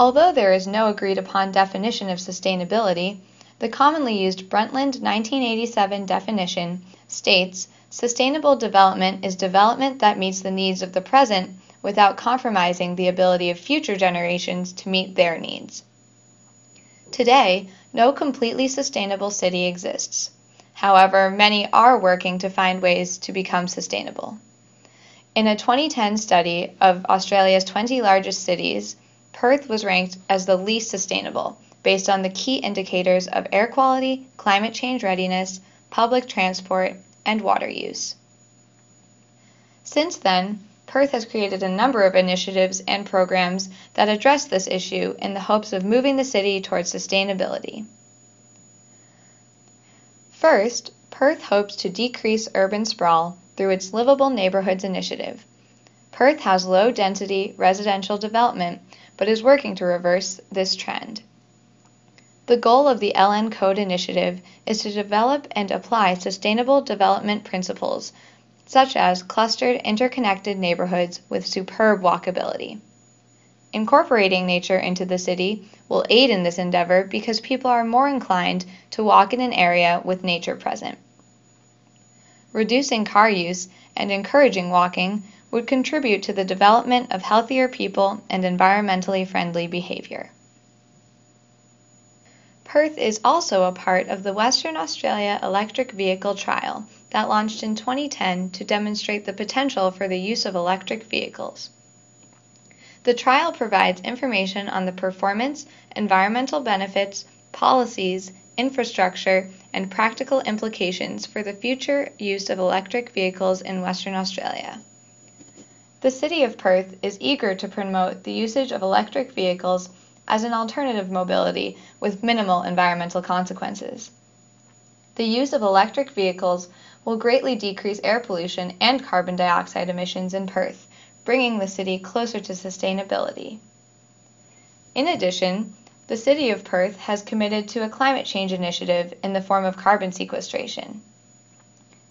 Although there is no agreed upon definition of sustainability, the commonly used Brundtland 1987 definition states sustainable development is development that meets the needs of the present without compromising the ability of future generations to meet their needs. Today, no completely sustainable city exists. However, many are working to find ways to become sustainable. In a 2010 study of Australia's 20 largest cities, Perth was ranked as the least sustainable based on the key indicators of air quality, climate change readiness, public transport, and water use. Since then, Perth has created a number of initiatives and programs that address this issue in the hopes of moving the city towards sustainability. First, Perth hopes to decrease urban sprawl through its Livable Neighborhoods initiative. Perth has low density residential development but is working to reverse this trend. The goal of the LN Code initiative is to develop and apply sustainable development principles, such as clustered interconnected neighborhoods with superb walkability. Incorporating nature into the city will aid in this endeavor because people are more inclined to walk in an area with nature present. Reducing car use and encouraging walking would contribute to the development of healthier people and environmentally friendly behavior. Perth is also a part of the Western Australia Electric Vehicle Trial that launched in 2010 to demonstrate the potential for the use of electric vehicles. The trial provides information on the performance, environmental benefits, policies, infrastructure, and practical implications for the future use of electric vehicles in Western Australia. The City of Perth is eager to promote the usage of electric vehicles as an alternative mobility with minimal environmental consequences. The use of electric vehicles will greatly decrease air pollution and carbon dioxide emissions in Perth, bringing the city closer to sustainability. In addition, the City of Perth has committed to a climate change initiative in the form of carbon sequestration.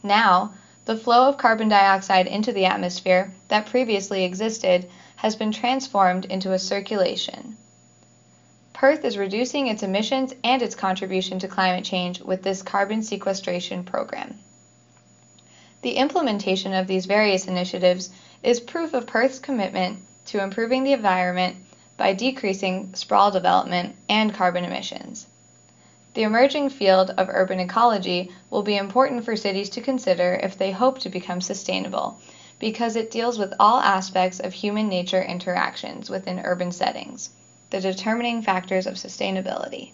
Now, the flow of carbon dioxide into the atmosphere that previously existed has been transformed into a circulation. Perth is reducing its emissions and its contribution to climate change with this carbon sequestration program. The implementation of these various initiatives is proof of Perth's commitment to improving the environment by decreasing sprawl development and carbon emissions. The emerging field of urban ecology will be important for cities to consider if they hope to become sustainable, because it deals with all aspects of human nature interactions within urban settings the determining factors of sustainability.